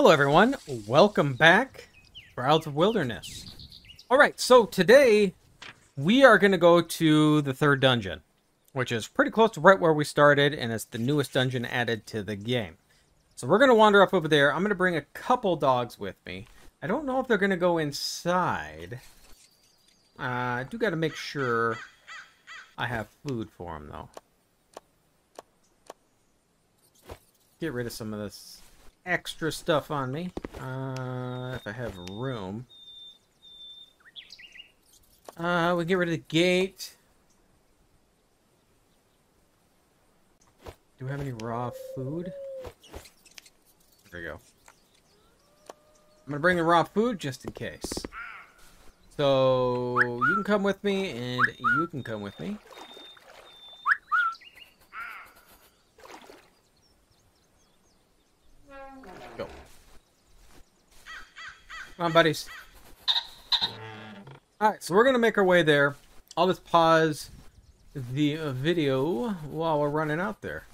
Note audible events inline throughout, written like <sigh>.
Hello everyone, welcome back for Trials of Wilderness. Alright, so today we are going to go to the third dungeon, which is pretty close to right where we started, and it's the newest dungeon added to the game. So we're going to wander up over there. I'm going to bring a couple dogs with me. I don't know if they're going to go inside. Uh, I do got to make sure I have food for them, though. Get rid of some of this extra stuff on me. Uh, if I have room. Uh, we get rid of the gate. Do we have any raw food? There we go. I'm gonna bring the raw food just in case. So you can come with me, and you can come with me. Go. Come on, buddies. Alright, so we're going to make our way there. I'll just pause the video while we're running out there.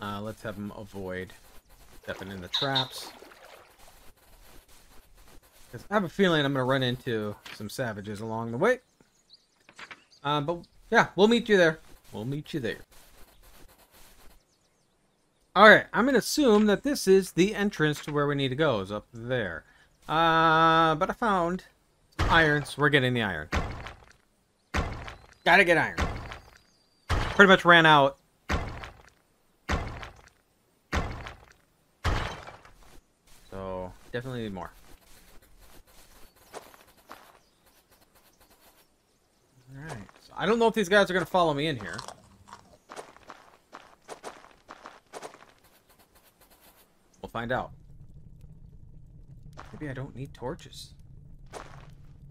Uh, let's have them avoid stepping in the traps. I have a feeling I'm going to run into some savages along the way. Uh, but yeah, we'll meet you there. We'll meet you there. Alright, I'm going to assume that this is the entrance to where we need to go, is up there. Uh, but I found iron, so we're getting the iron. Gotta get iron. Pretty much ran out. So, definitely need more. Alright, so I don't know if these guys are going to follow me in here. Find out. Maybe I don't need torches.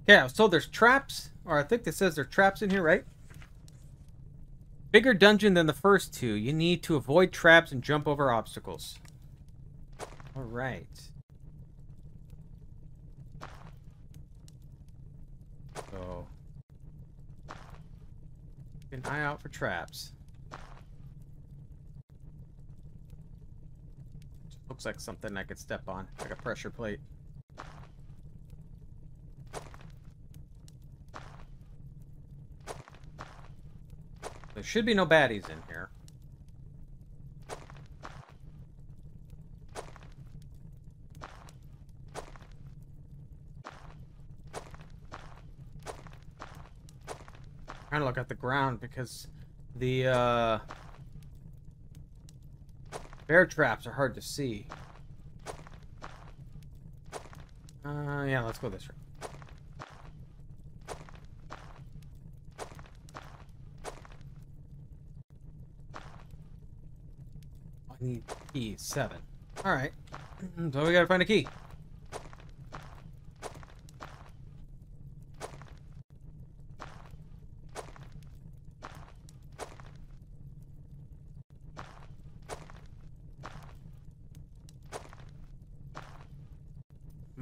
Yeah, so there's traps, or I think it says there's traps in here, right? Bigger dungeon than the first two. You need to avoid traps and jump over obstacles. Alright. So... Keep an eye out for traps. Looks like something I could step on, like a pressure plate. There should be no baddies in here. trying to look at the ground because the uh, bear traps are hard to see. Uh, yeah, let's go this way. I need key seven. All right, <clears throat> so we gotta find a key.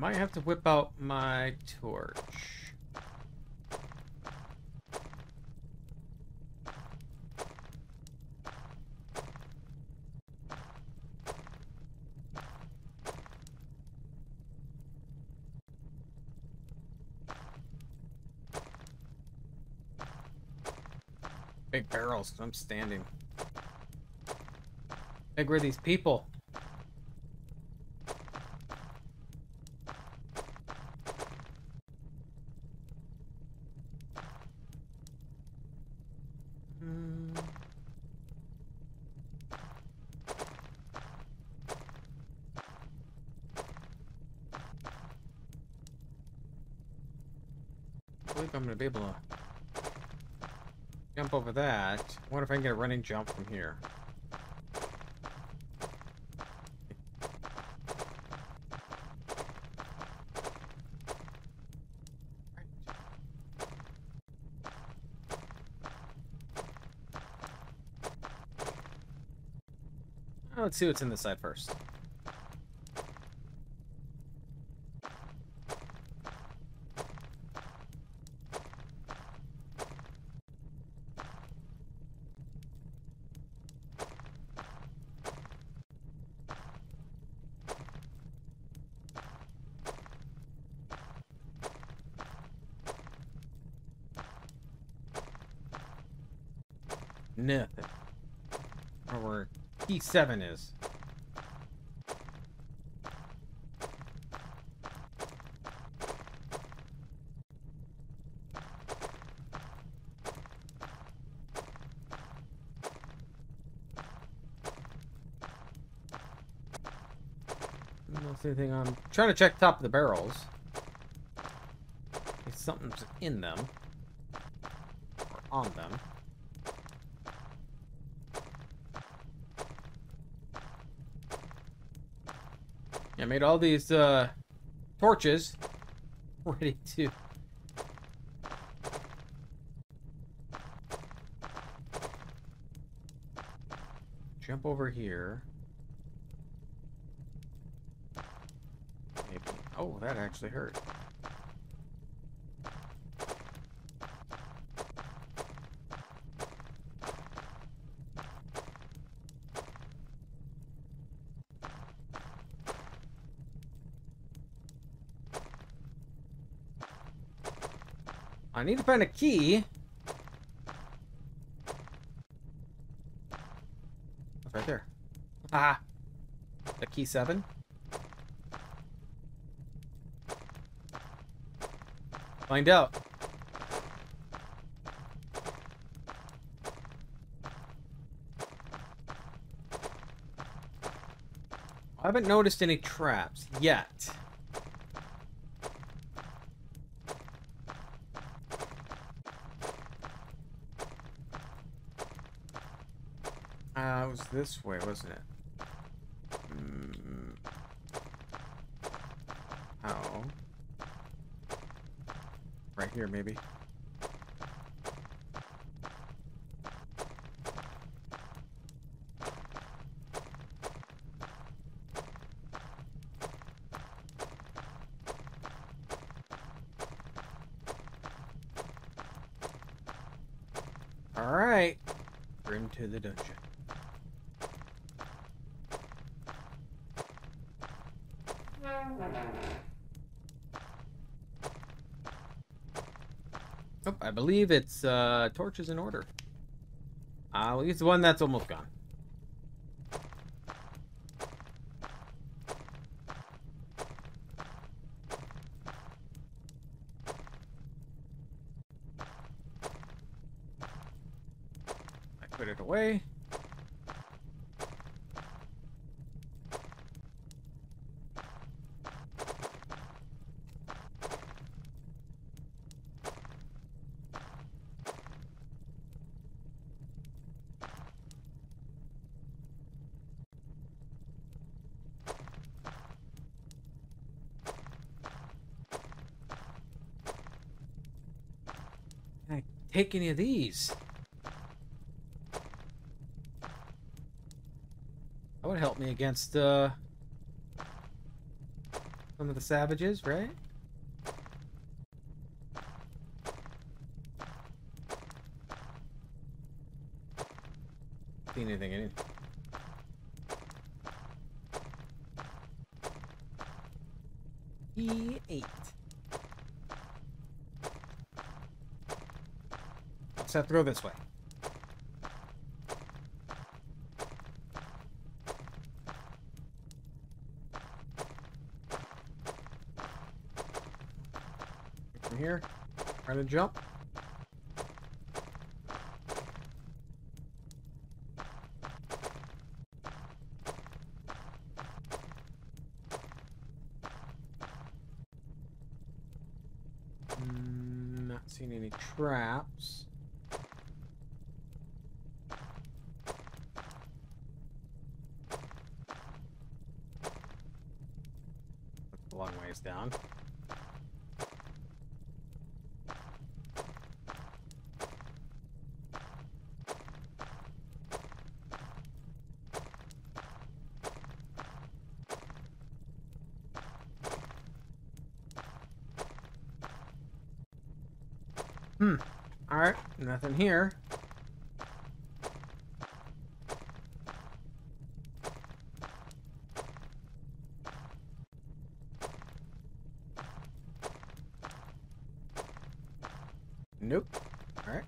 Might have to whip out my torch. Big barrels. I'm standing. Big were these people? Hmm. I believe I'm gonna be able to jump over that. I wonder if I can get a running jump from here. Let's see what's in this side first. Nothing. Or where T7 is. Anything on. trying to check top of the barrels. If something's in them. Or on them. I made all these uh, torches <laughs> ready to jump over here. Maybe. Oh, that actually hurt. I need to find a key. It's right there. Ah. The key seven. Find out. I haven't noticed any traps yet. Uh, it was this way, wasn't it? Mm. How? Right here, maybe. All right, we're into the dungeon. Oh, I believe it's uh, torches in order. Uh, the one that's almost gone. Take any of these? That would help me against uh, some of the savages, right? See anything in it? E8. Let's have to go this way. From here, try to jump. Mm, not seeing any traps. That's a long ways down. Hmm. Alright, nothing here. Nope. Alright.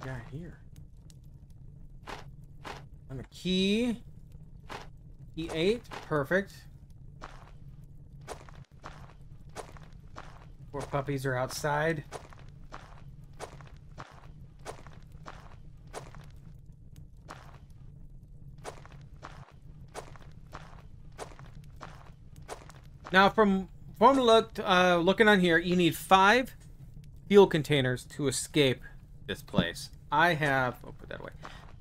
got here? And a key. Key eight. Perfect. Four puppies are outside. Now, from from looked uh, looking on here, you need five fuel containers to escape this place. I have. Oh, put that away.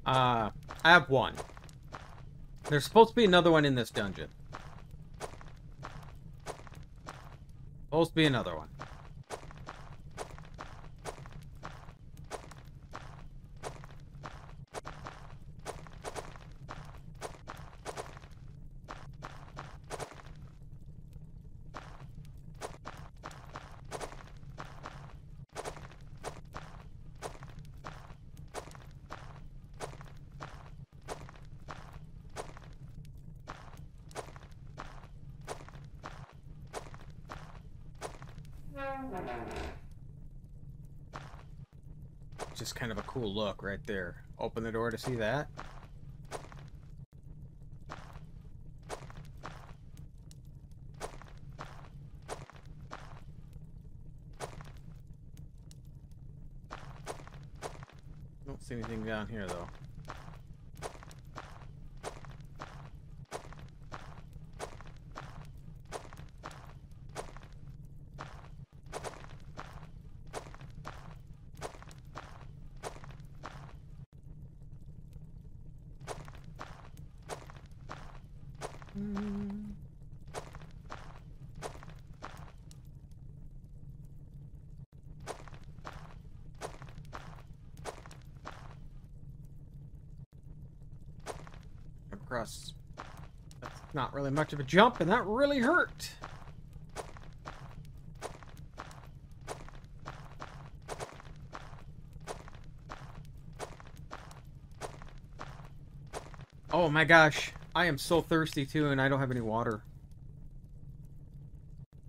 Uh, I have one. There's supposed to be another one in this dungeon. Supposed to be another one. Just kind of a cool right there. Open the door to see that. Don't see anything down here though. Across. That's not really much of a jump, and that really hurt. Oh my gosh. I am so thirsty too, and I don't have any water.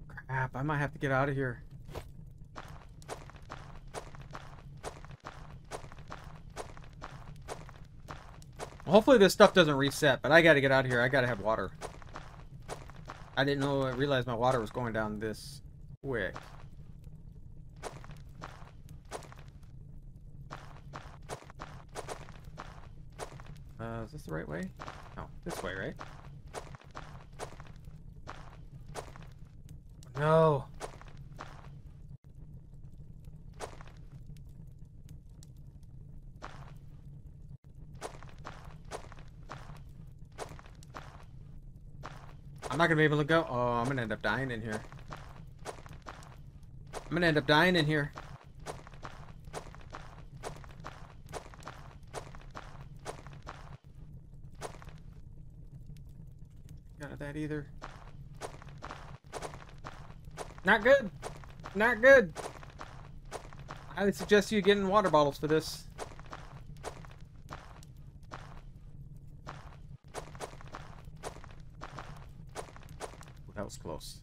Crap, I might have to get out of here. Hopefully this stuff doesn't reset, but I gotta get out of here. I gotta have water. I didn't know, I realized my water was going down this quick. Uh, is this the right way? No, this way, right? No. I'm not gonna be able to go. Oh, I'm gonna end up dying in here. I'm gonna end up dying in here. Got that either. Not good. Not good. I would suggest you getting water bottles for this. That was close.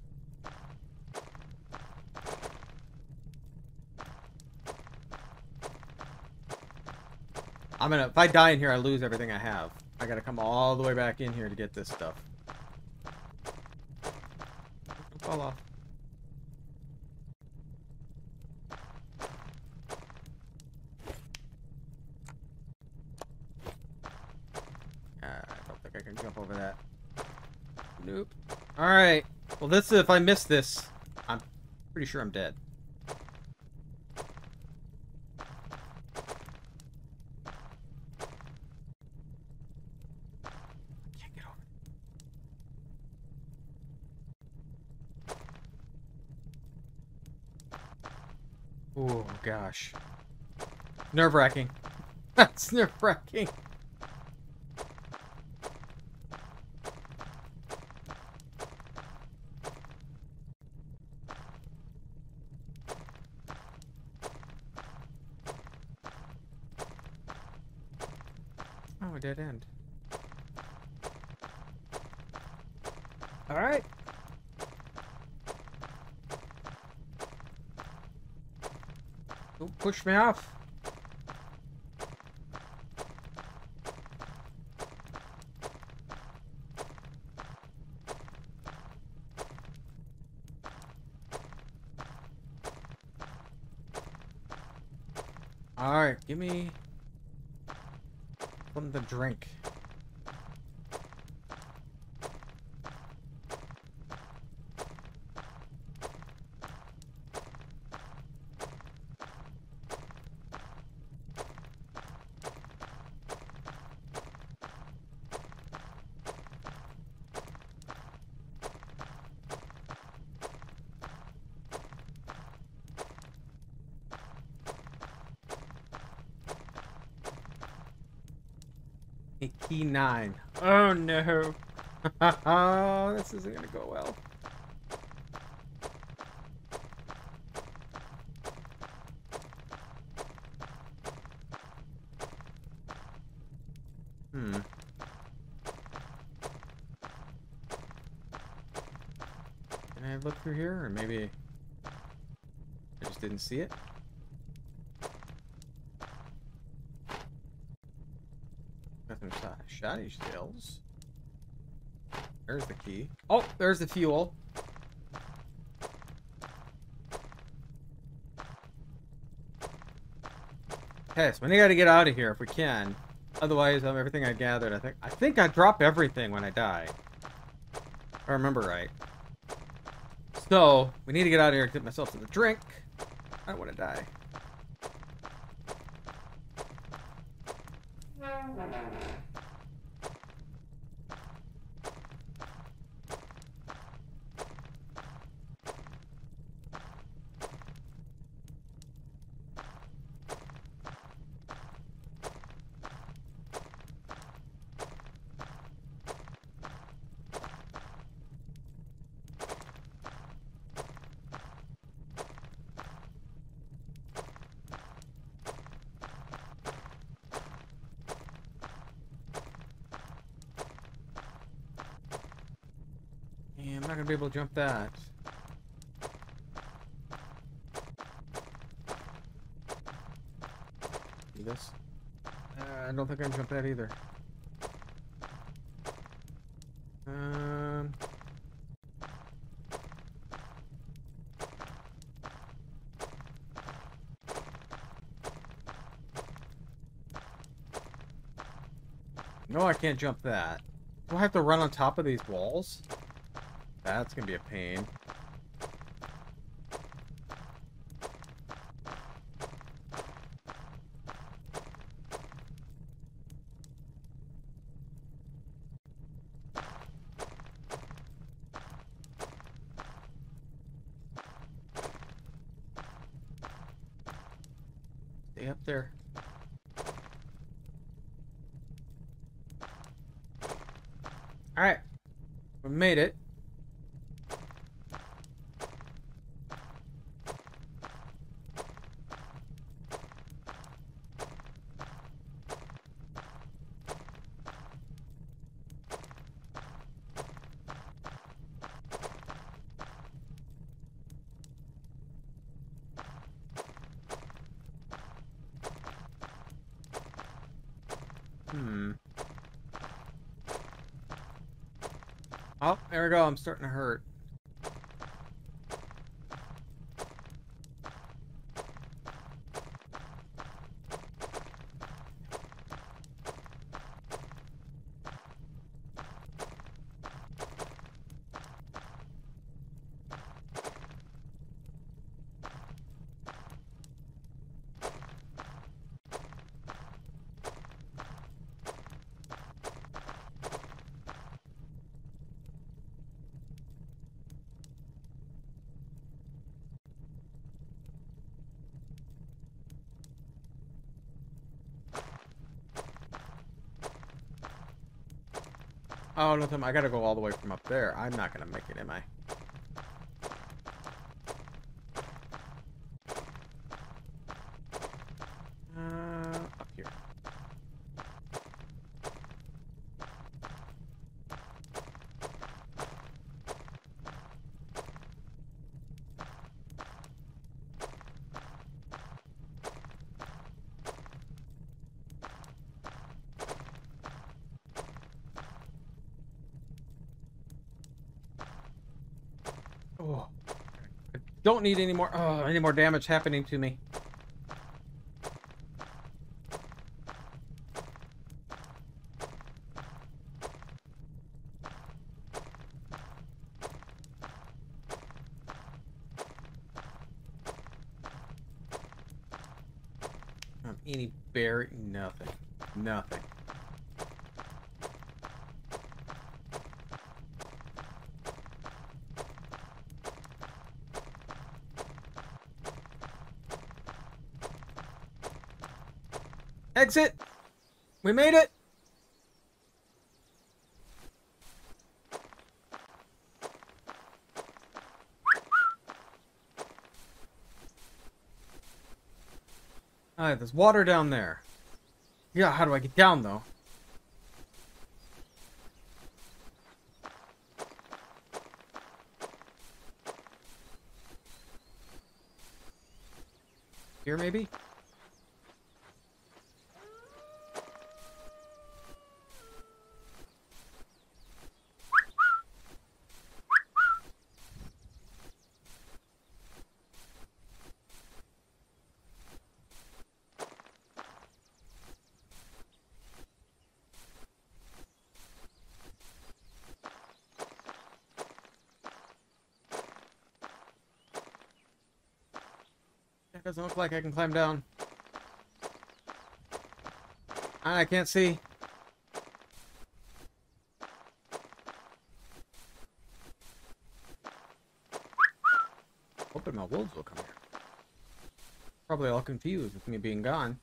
I'm gonna, if I die in here, I lose everything I have. I gotta come all the way back in here to get this stuff. Don't fall. Uh, I don't think I can jump over that. Nope. Alright. Well, this if I miss this, I'm pretty sure I'm dead. Can't get over. Oh gosh. Nerve wracking. <laughs> That's nerve Wasch me off. Alright, give me from the drink. Nine. Oh no. oh, <laughs> this isn't gonna go well. Hmm. Can I look through here? Or maybe I just didn't see it? Nothing Shoddy. There's the key. Oh, there's the fuel. Okay, so we gotta get out of here if we can. Otherwise, um, everything I gathered, I think I think I drop everything when I die. If I remember right. So, we need to get out of here and get myself some drink. I don't want to die. Yeah, I'm not gonna be able to jump that. Do this. Uh, I don't think I can jump that either. Um. No, I can't jump that. Do I have to run on top of these walls? That's gonna be a pain. Stay up there. Alright. We made it. Hmm. Oh, there we go. I'm starting to hurt. No, Tim, I gotta go all the way from up there. I'm not gonna make it, am I? Uh, up here. Oh. I don't need any more oh, any more damage happening to me. any berry? Nothing. Nothing. Exit! We made it! Alright, there's water down there. Yeah, how do I get down, though? Here, maybe? It doesn't look like I can climb down. Ah, I can't see. Hoping my wolves will come here. Probably all confused with me being gone.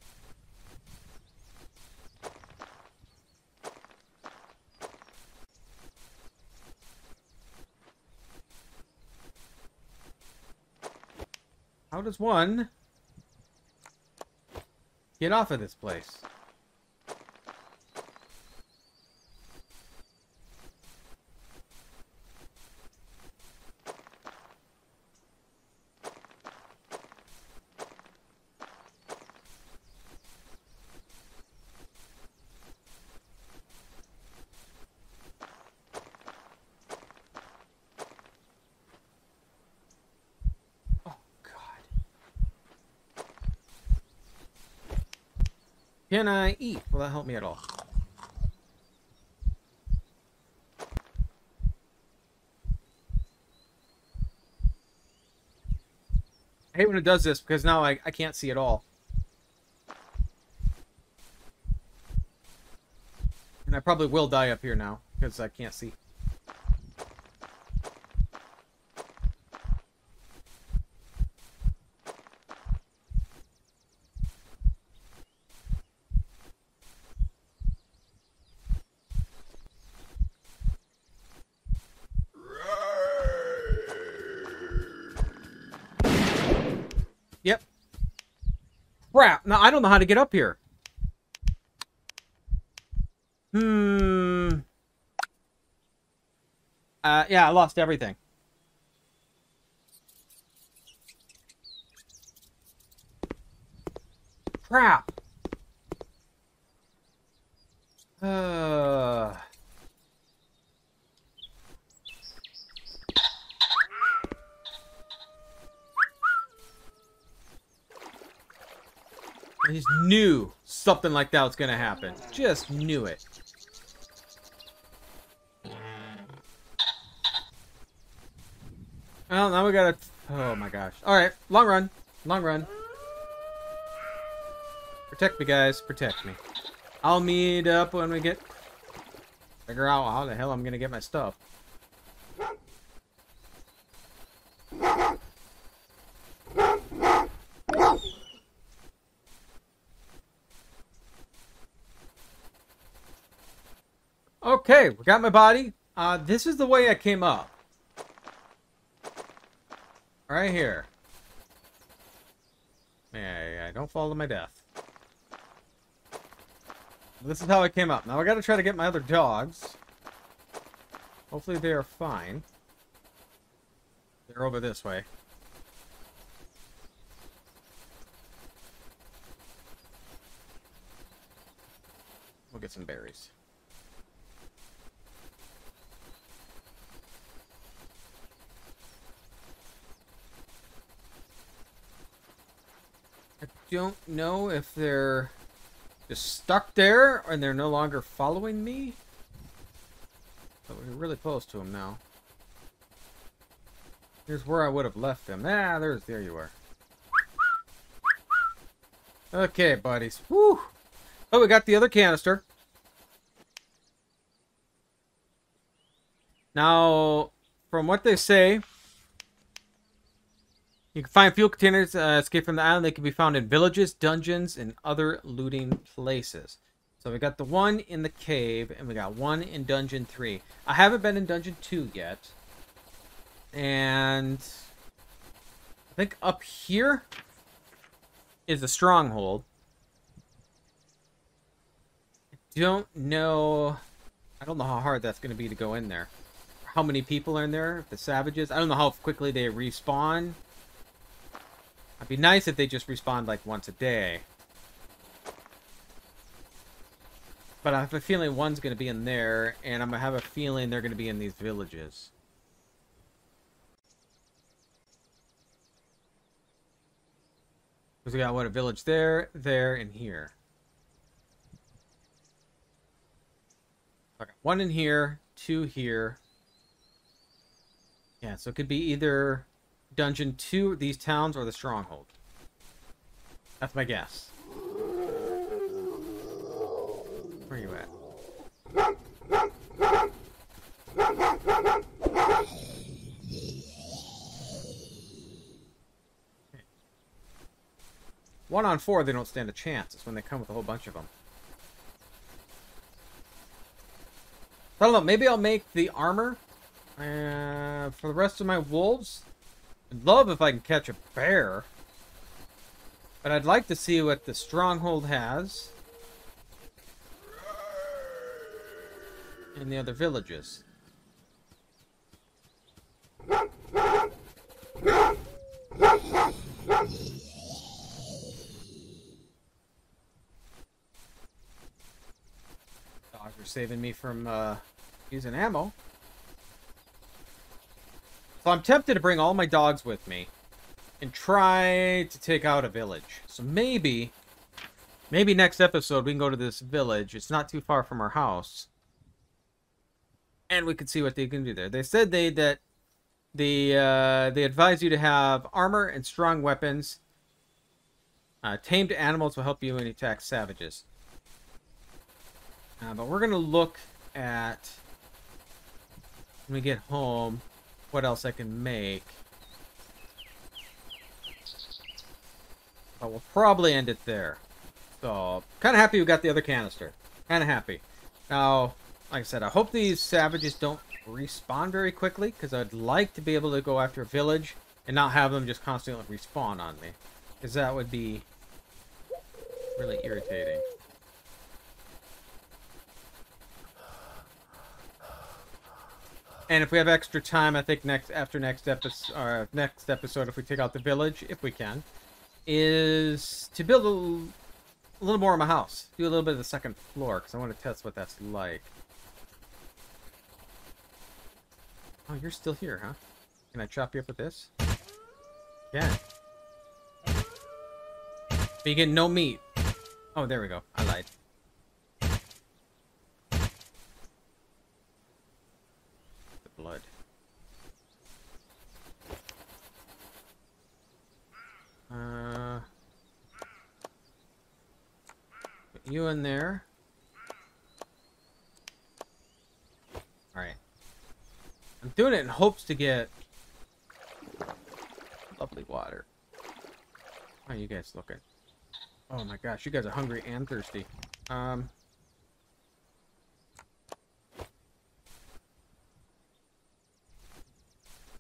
How does one get off of this place? Can I eat? Will that help me at all? I hate when it does this because now I, I can't see at all. And I probably will die up here now because I can't see. Now I don't know how to get up here. Hmm. Uh, yeah, I lost everything. Crap. Uh. I just knew something like that was gonna happen. Just knew it. Well, now we gotta... Oh my gosh. Alright, long run. Long run. Protect me, guys. Protect me. I'll meet up when we get... Figure out how the hell I'm gonna get my stuff. Okay, we got my body. Uh, this is the way I came up. Right here. Yeah, yeah, don't fall to my death. This is how I came up. Now I gotta try to get my other dogs. Hopefully they are fine. They're over this way. We'll get some berries. Don't know if they're just stuck there and they're no longer following me. But we're really close to them now. Here's where I would have left them. Ah, there's there you are. Okay, buddies. Woo! Oh, we got the other canister. Now, from what they say, you can find fuel containers uh, escape from the island. They can be found in villages, dungeons, and other looting places. So we got the one in the cave, and we got one in Dungeon 3. I haven't been in Dungeon 2 yet. And I think up here is a stronghold. I don't know... I don't know how hard that's going to be to go in there. How many people are in there? The savages? I don't know how quickly they respawn. It'd be nice if they just respawned like once a day. But I have a feeling one's going to be in there, and I'm going to have a feeling they're going to be in these villages. Because we got, what, a village there, there, and here. Okay, one in here, two here. Yeah, so it could be either dungeon two, these towns, or the stronghold. That's my guess. Where are you at? One on four, they don't stand a chance. It's when they come with a whole bunch of them. I don't know. Maybe I'll make the armor uh, for the rest of my wolves. I'd love if I can catch a bear. But I'd like to see what the stronghold has. In the other villages. Dogs are saving me from uh, using ammo. So I'm tempted to bring all my dogs with me and try to take out a village. So maybe, maybe next episode we can go to this village. It's not too far from our house. And we can see what they can do there. They said they that the uh, they advise you to have armor and strong weapons. Uh, tamed animals will help you when you attack savages. Uh, but we're gonna look at when we get home what else I can make. But we'll probably end it there. So, kind of happy we got the other canister. Kind of happy. Now, like I said, I hope these savages don't respawn very quickly, because I'd like to be able to go after a village and not have them just constantly respawn on me. Because that would be really irritating. And if we have extra time, I think next after next episode, or uh, next episode, if we take out the village, if we can, is to build a, a little more of my house. Do a little bit of the second floor because I want to test what that's like. Oh, you're still here, huh? Can I chop you up with this? Yeah. But you get no meat. Oh, there we go. I lied. blood. Uh, put you in there. Alright. I'm doing it in hopes to get lovely water. How are you guys looking? Oh my gosh, you guys are hungry and thirsty. Um,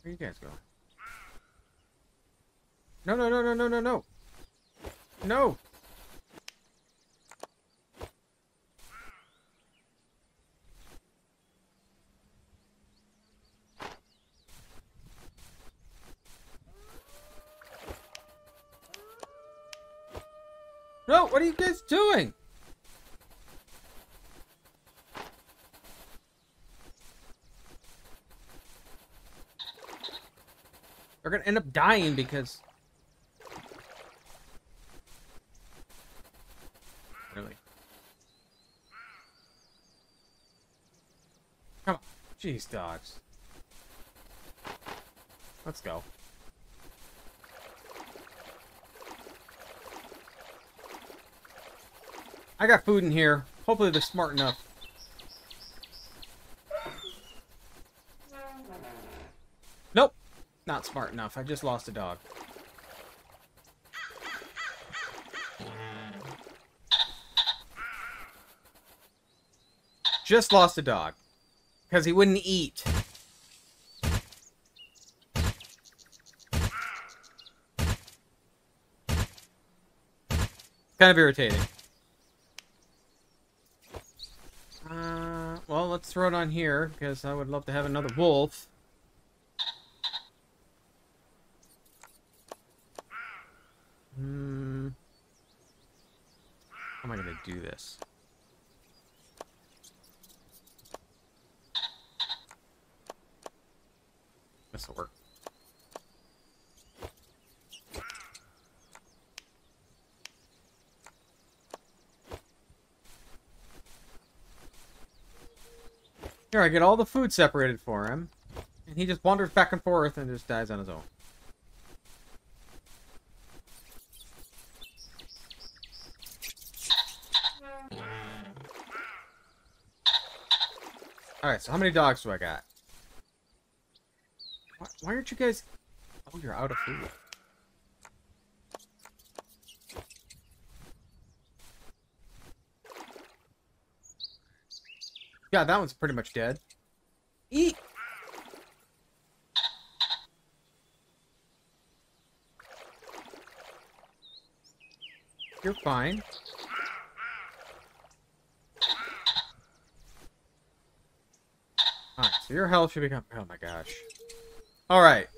Where you guys going? No, no, no, no, no, no, no. No. No, what are you guys doing? They're gonna end up dying because... Really? Come on. Jeez, dogs. Let's go. I got food in here. Hopefully they're smart enough. Nope. Not smart enough. I just lost a dog. Just lost a dog. Because he wouldn't eat. Kind of irritating. Uh, well, let's throw it on here, because I would love to have another wolf. Hmm. How am I going to do this? Here, I get all the food separated for him. And he just wanders back and forth and just dies on his own. Alright, so how many dogs do I got? Why, why aren't you guys... Oh, you're out of food. Yeah, that one's pretty much dead. Eat! You're fine. Alright, so your health should become... Oh my gosh. Alright.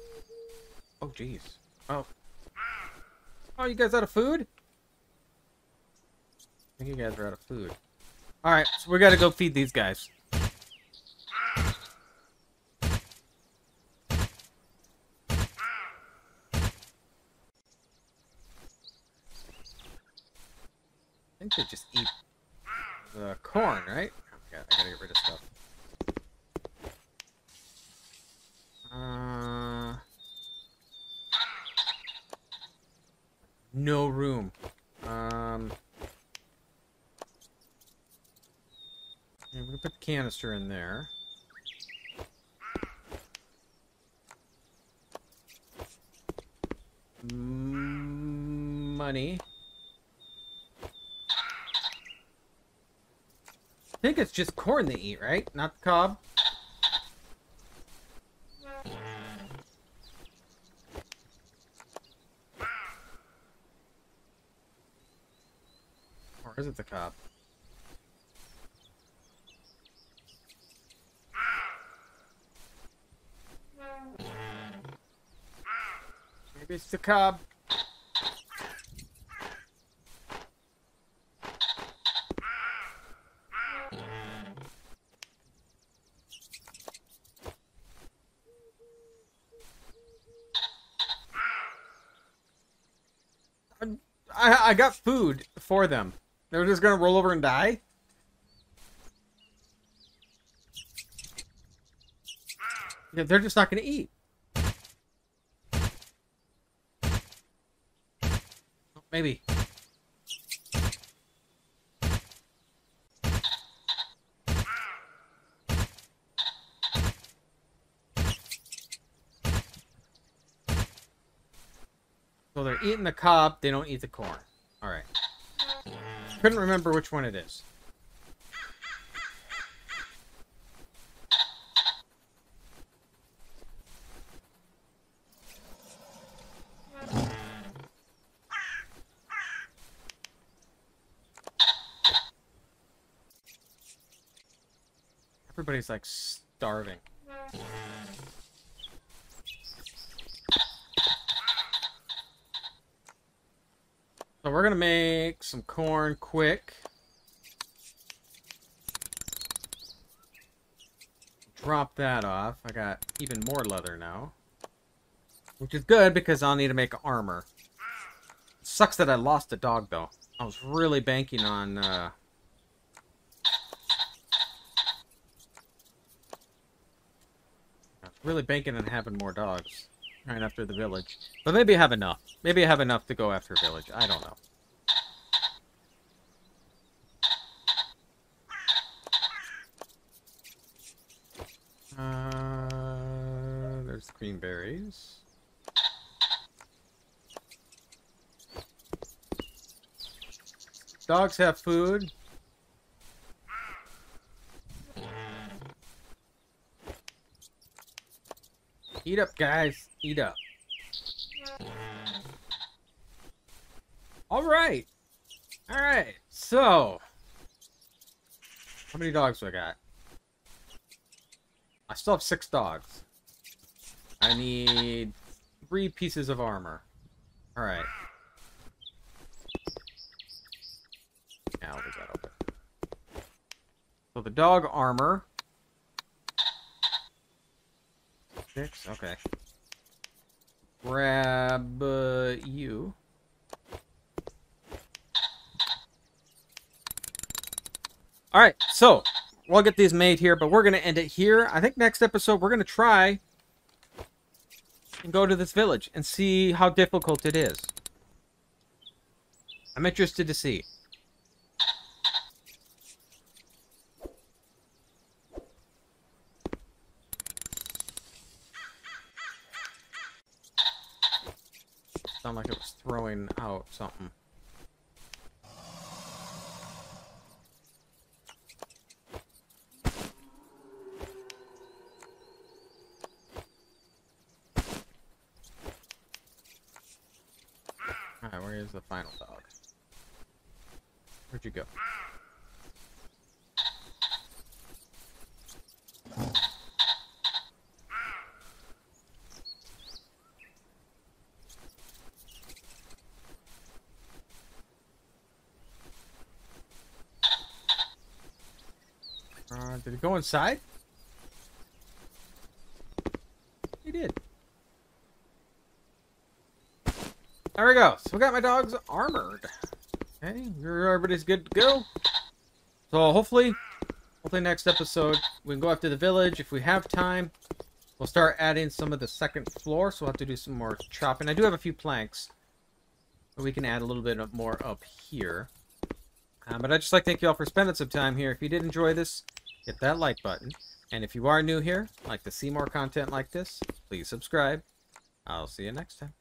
Oh, jeez. Oh. Oh, you guys out of food? I think you guys are out of food. Alright, so we gotta go feed these guys. I think they just eat the corn, right? I gotta, I gotta get rid of stuff. Uh, no room. Um, yeah, we're gonna put the canister in there. Money. I think it's just corn they eat, right? Not the cob? Or is it the cob? Maybe it's the cob. I, I got food for them. They're just gonna roll over and die? They're just not gonna eat. Maybe. So they're eating the cob, they don't eat the corn. Alright. Couldn't remember which one it is. Everybody's like starving. So we're gonna make some corn quick. Drop that off. I got even more leather now. Which is good because I'll need to make armor. Sucks that I lost a dog though. I was really banking on uh really banking on having more dogs. Right after the village. But maybe I have enough. Maybe I have enough to go after village. I don't know. Uh, there's green berries. Dogs have food. Eat up, guys. Eat up. All right. All right. So, how many dogs do I got? I still have six dogs. I need three pieces of armor. All right. Now, leave that open. So the dog armor. Okay. Grab uh, you. All right, so we'll get these made here, but we're going to end it here. I think next episode we're going to try and go to this village and see how difficult it is. I'm interested to see. Sound like it was throwing out something. Alright, where is the final dog? Where'd you go? Uh, did it go inside? He did. There we go. So we got my dogs armored. Okay, everybody's good to go. So hopefully, hopefully next episode we can go up to the village if we have time. We'll start adding some of the second floor, so we'll have to do some more chopping. I do have a few planks, but we can add a little bit more up here. Um, but I'd just like to thank you all for spending some time here. If you did enjoy this, hit that like button. And if you are new here, like to see more content like this, please subscribe. I'll see you next time.